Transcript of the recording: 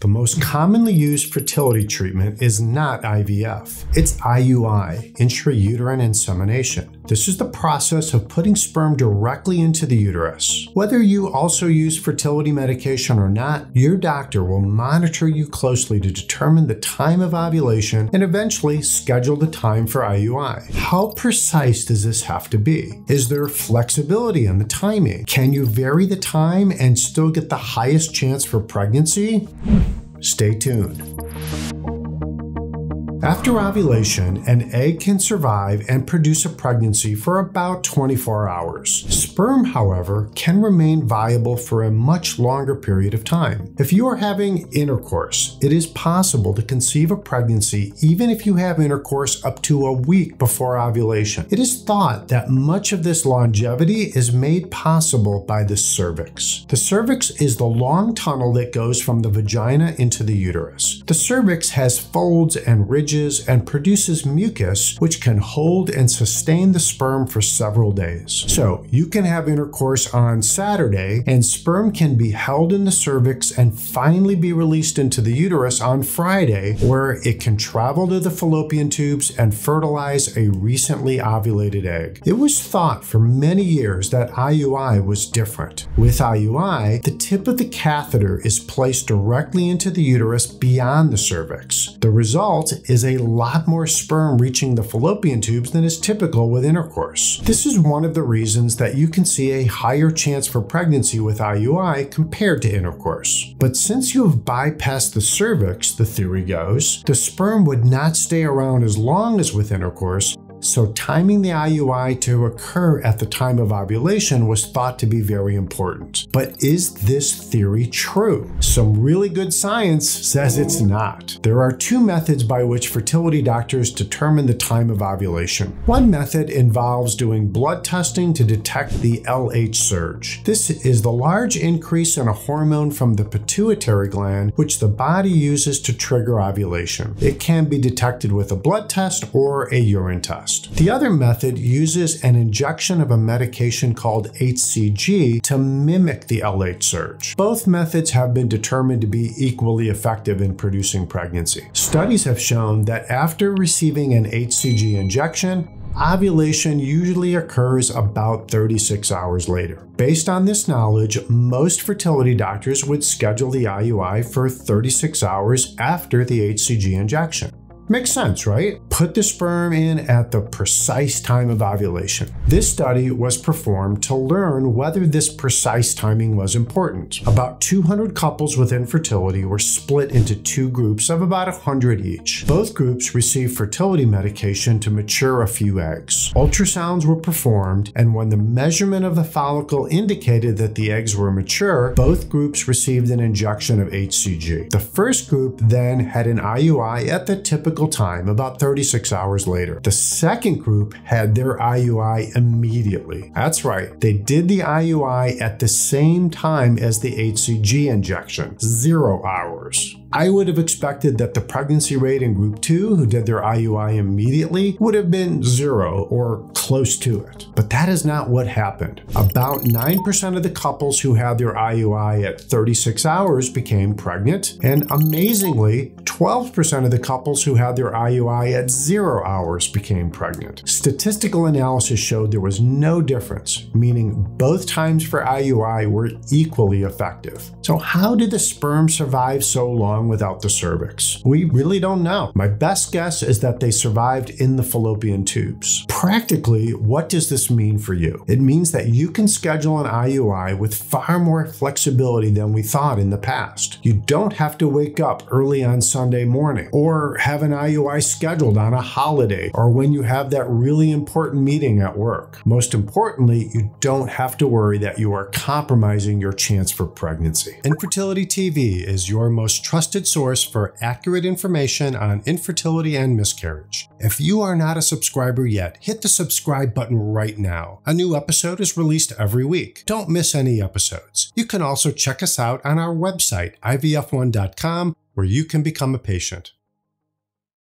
The most commonly used fertility treatment is not IVF. It's IUI, intrauterine insemination. This is the process of putting sperm directly into the uterus. Whether you also use fertility medication or not, your doctor will monitor you closely to determine the time of ovulation and eventually schedule the time for IUI. How precise does this have to be? Is there flexibility in the timing? Can you vary the time and still get the highest chance for pregnancy? Stay tuned. After ovulation, an egg can survive and produce a pregnancy for about 24 hours. Sperm, however, can remain viable for a much longer period of time. If you are having intercourse, it is possible to conceive a pregnancy even if you have intercourse up to a week before ovulation. It is thought that much of this longevity is made possible by the cervix. The cervix is the long tunnel that goes from the vagina into the uterus. The cervix has folds and ridges and produces mucus, which can hold and sustain the sperm for several days. So you can have intercourse on Saturday, and sperm can be held in the cervix and finally be released into the uterus on Friday, where it can travel to the fallopian tubes and fertilize a recently ovulated egg. It was thought for many years that IUI was different. With IUI, the tip of the catheter is placed directly into the uterus beyond the cervix. The result is a lot more sperm reaching the fallopian tubes than is typical with intercourse. This is one of the reasons that you can see a higher chance for pregnancy with IUI compared to intercourse. But since you have bypassed the cervix, the theory goes, the sperm would not stay around as long as with intercourse, so timing the IUI to occur at the time of ovulation was thought to be very important. But is this theory true? Some really good science says it's not. There are two methods by which fertility doctors determine the time of ovulation. One method involves doing blood testing to detect the LH surge. This is the large increase in a hormone from the pituitary gland, which the body uses to trigger ovulation. It can be detected with a blood test or a urine test The other method uses an injection of a medication called HCG to mimic the LH surge. Both methods have been determined to be equally effective in producing pregnancy. Studies have shown that after receiving an HCG injection, ovulation usually occurs about 36 hours later. Based on this knowledge, most fertility doctors would schedule the IUI for 36 hours after the HCG injection. Makes sense, right? Put the sperm in at the precise time of ovulation. This study was performed to learn whether this precise timing was important. About 200 couples with infertility were split into two groups of about 100 each. Both groups received fertility medication to mature a few eggs. Ultrasounds were performed, and when the measurement of the follicle indicated that the eggs were mature, both groups received an injection of HCG. The first group then had an IUI at the typical typical time, about 36 hours later. The second group had their IUI immediately. That's right, they did the IUI at the same time as the HCG injection, zero hours. I would have expected that the pregnancy rate in group 2 who did their IUI immediately would have been zero or close to it. But that is not what happened. About 9% of the couples who had their IUI at 36 hours became pregnant, and amazingly, 12% of the couples who had their IUI at zero hours became pregnant. Statistical analysis showed there was no difference, meaning both times for IUI were equally effective. So, how did the sperm survive so long? without the cervix? We really don't know. My best guess is that they survived in the fallopian tubes. Practically, what does this mean for you? It means that you can schedule an IUI with far more flexibility than we thought in the past. You don't have to wake up early on Sunday morning or have an IUI scheduled on a holiday or when you have that really important meeting at work. Most importantly, you don't have to worry that you are compromising your chance for pregnancy. Infertility TV is your most trusted source for accurate information on infertility and miscarriage. If you are not a subscriber yet, hit the subscribe button right now. A new episode is released every week. Don't miss any episodes. You can also check us out on our website, ivf1.com, where you can become a patient.